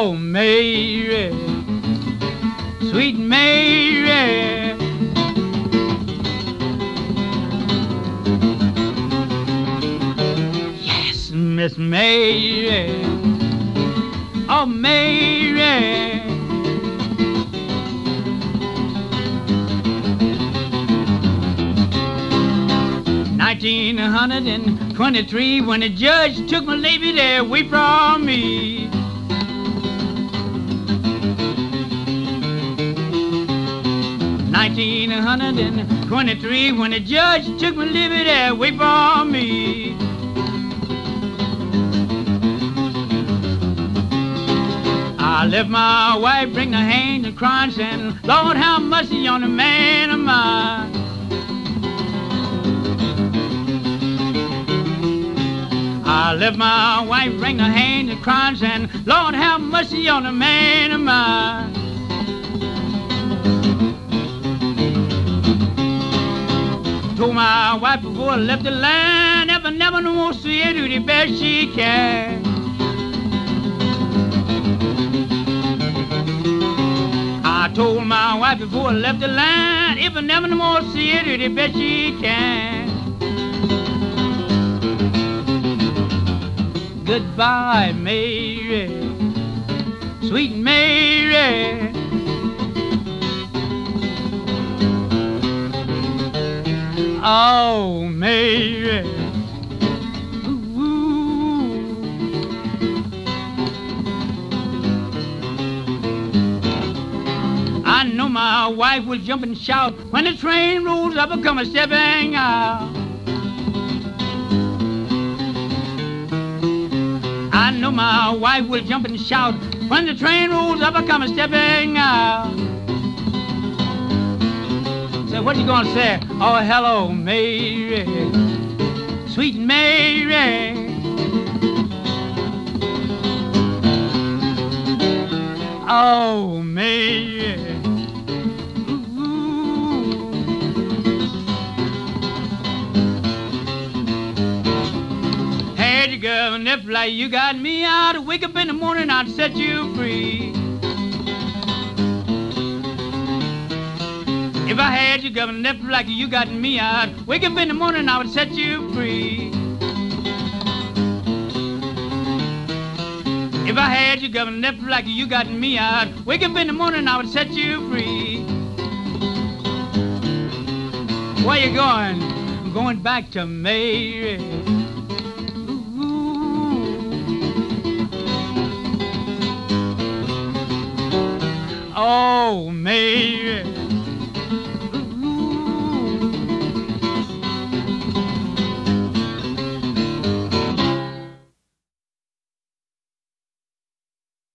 Oh, Mary, sweet Mary. Yes, Miss Mary. Oh, Mary. Nineteen hundred and twenty-three, when the judge took my lady there away from me. Nineteen hundred and twenty-three, when the judge took my liberty away from me. I left my wife, bring the hand and crying, saying, Lord, how mercy on a man of mine. I left my wife, bring the hand and crying, saying, Lord, have mercy on a man of mine. I told my wife before I left the land, never, never no more see her do the best she can. I told my wife before I left the land, if I never no more see her do the best she can. Goodbye, Mary, sweet Mary. Oh, Mary. Ooh. I know my wife will jump and shout when the train rolls up and come a stepping out. I know my wife will jump and shout when the train rolls up and come a stepping out. So what you gonna say? Oh, hello, Mary, sweet Mary. Oh, Mary. Ooh. Had you girl, Neff like you got me out, wake up in the morning, I'd set you free. If I had you, governor, Neff like you got me out, wake up in the morning, I would set you free. If I had you, governor, Neff like you got me out, wake up in the morning, I would set you free. Where you going? I'm going back to Mary. Ooh. Oh, Mary.